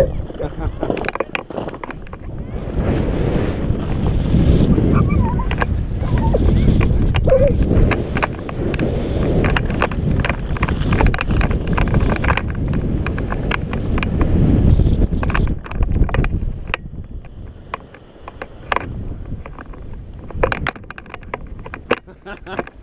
head. Ha ha.